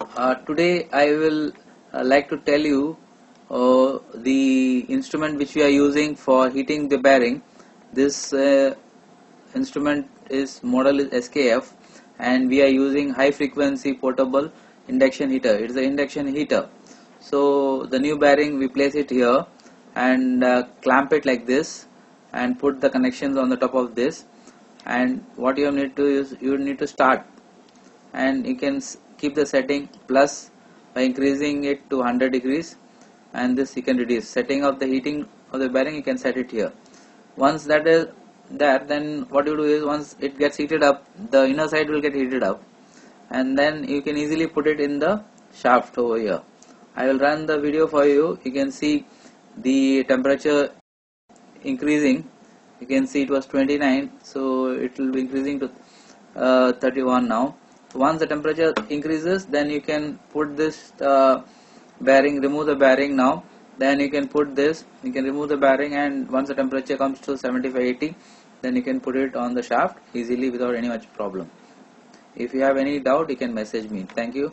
Uh, today I will uh, like to tell you uh, the instrument which we are using for heating the bearing. This uh, instrument is model is SKF and we are using high frequency portable induction heater. It is an induction heater. So the new bearing we place it here and uh, clamp it like this and put the connections on the top of this and what you need to use you need to start and you can keep the setting plus by increasing it to 100 degrees and this you can reduce. Setting of the heating of the bearing you can set it here. Once that is there then what you do is once it gets heated up the inner side will get heated up and then you can easily put it in the shaft over here. I will run the video for you. You can see the temperature increasing. You can see it was 29 so it will be increasing to uh, 31 now once the temperature increases then you can put this uh, bearing remove the bearing now. Then you can put this you can remove the bearing and once the temperature comes to 75 80 then you can put it on the shaft easily without any much problem. If you have any doubt you can message me. Thank you